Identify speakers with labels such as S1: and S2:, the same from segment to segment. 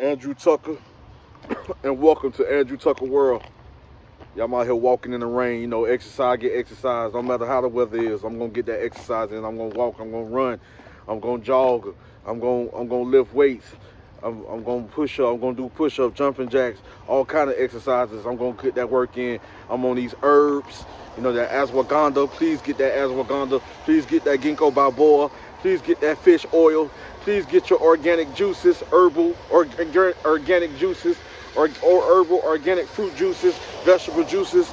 S1: Andrew Tucker, and welcome to Andrew Tucker World. Y'all out here walking in the rain, you know, exercise, get exercise. No matter how the weather is, I'm gonna get that exercise in. I'm gonna walk, I'm gonna run, I'm gonna jog, I'm gonna I'm gonna lift weights. I'm, I'm gonna push up, I'm gonna do push up, jumping jacks, all kind of exercises. I'm gonna get that work in. I'm on these herbs, you know, that ashwagandha. Please get that ashwagandha. Please get that ginkgo biloba. Please get that fish oil. Please get your organic juices, herbal, or, organic juices, or, or herbal organic fruit juices, vegetable juices,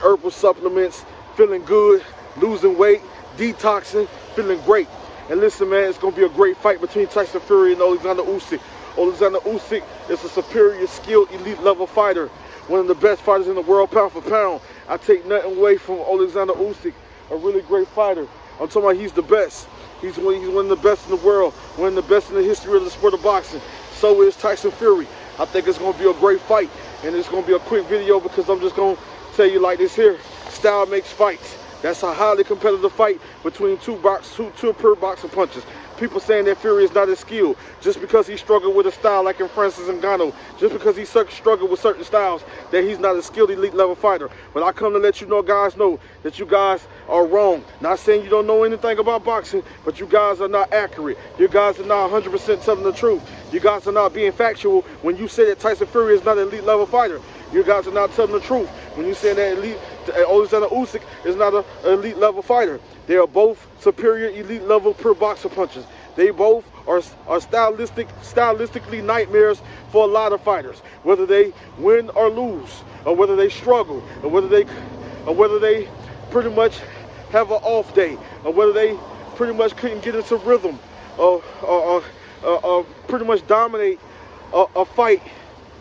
S1: herbal supplements, feeling good, losing weight, detoxing, feeling great. And listen, man, it's to be a great fight between Tyson Fury and Alexander Usyk. Alexander Usyk is a superior, skilled, elite level fighter. One of the best fighters in the world, pound for pound. I take nothing away from Alexander Usyk, a really great fighter. I'm talking about he's the best. He's one, he's one of the best in the world, one of the best in the history of the sport of boxing. So is Tyson Fury. I think it's going to be a great fight, and it's going to be a quick video because I'm just going to tell you like this here. Style makes fights. That's a highly competitive fight between two box, two, two per boxing punches people saying that Fury is not as skilled just because he struggled with a style like in Francis Ngannou, just because he struggled with certain styles that he's not a skilled elite level fighter. But I come to let you know, guys, know that you guys are wrong. Not saying you don't know anything about boxing, but you guys are not accurate. You guys are not 100% telling the truth. You guys are not being factual when you say that Tyson Fury is not an elite level fighter. You guys are not telling the truth when you say that elite Alexander Usyk is not an elite level fighter. They are both superior elite level per boxer punches. They both are, are stylistic, stylistically nightmares for a lot of fighters, whether they win or lose, or whether they struggle, or whether they, or whether they pretty much have an off day, or whether they pretty much couldn't get into rhythm, or, or, or, or pretty much dominate a, a fight,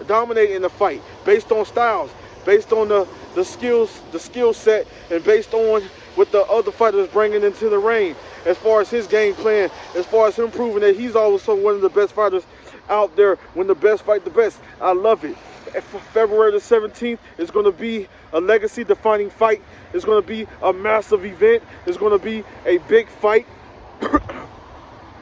S1: dominate in a fight based on styles, based on the, the skills, the skill set, and based on what the other fighters bringing into the ring. As far as his game plan, as far as him proving that he's also one of the best fighters out there when the best fight the best. I love it. February the 17th is going to be a legacy defining fight. It's going to be a massive event. It's going to be a big fight.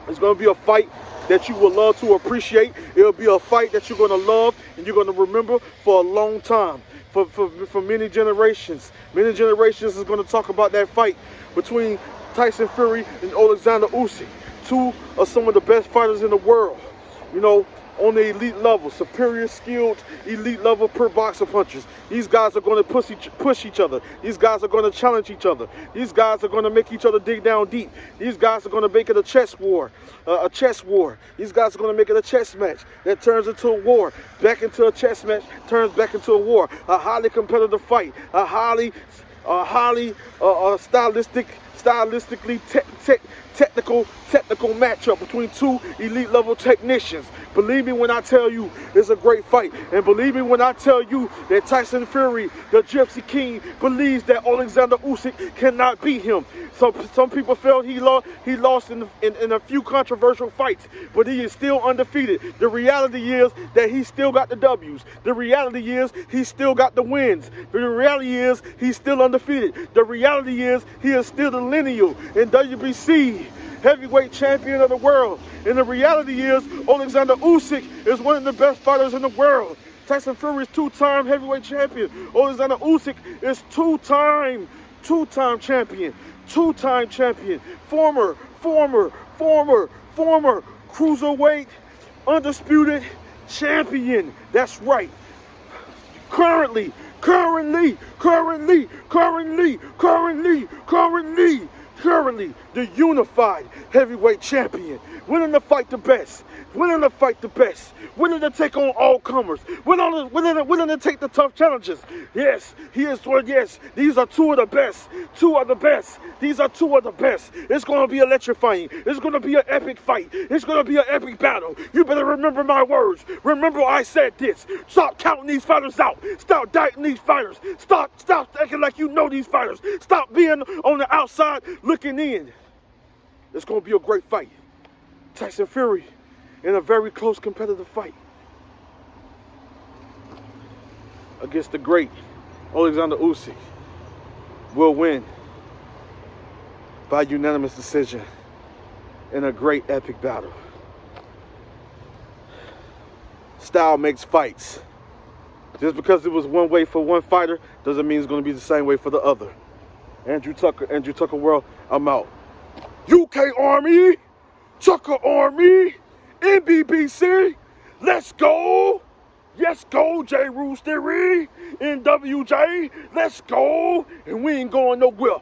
S1: it's going to be a fight that you will love to appreciate. It'll be a fight that you're going to love and you're going to remember for a long time for, for, for many generations. Many generations is going to talk about that fight between Tyson Fury and Alexander Usyk. Two of some of the best fighters in the world. You know, on the elite level, superior skilled elite level per boxer punches. These guys are going to push each, push each other. These guys are going to challenge each other. These guys are going to make each other dig down deep. These guys are going to make it a chess war, uh, a chess war. These guys are going to make it a chess match that turns into a war, back into a chess match, turns back into a war. A highly competitive fight, a highly, a highly uh, uh, stylistic, stylistically te te technical, technical matchup between two elite level technicians. Believe me when I tell you it's a great fight. And believe me when I tell you that Tyson Fury, the Gypsy King, believes that Alexander Usyk cannot beat him. So some people felt he lost he lost in, in, in a few controversial fights, but he is still undefeated. The reality is that he still got the W's. The reality is he still got the wins. The reality is he's still undefeated. The reality is he is still the lineal in WBC heavyweight champion of the world. And the reality is, Alexander Usyk is one of the best fighters in the world. Tyson Fury is two-time heavyweight champion. Alexander Usyk is two-time, two-time champion, two-time champion, former, former, former, former cruiserweight, undisputed champion. That's right. Currently, currently, currently, currently, currently, currently, currently the unified heavyweight champion, willing to fight the best, willing to fight the best, willing to take on all comers, willing to, willing to, willing to take the tough challenges. Yes, he is one. Yes, these are two of the best. Two of the best. These are two of the best. It's going to be electrifying. It's going to be an epic fight. It's going to be an epic battle. You better remember my words. Remember I said this. Stop counting these fighters out. Stop dieting these fighters. Stop, stop acting like you know these fighters. Stop being on the outside looking in. It's going to be a great fight. Tyson Fury in a very close competitive fight against the great Alexander Usyk will win by unanimous decision in a great epic battle. style makes fights. Just because it was one way for one fighter doesn't mean it's going to be the same way for the other. Andrew Tucker, Andrew Tucker World, I'm out. UK Army, Tucker Army, NBBC, let's go. Yes, go, J. Roostery, NWJ, let's go. And we ain't going nowhere.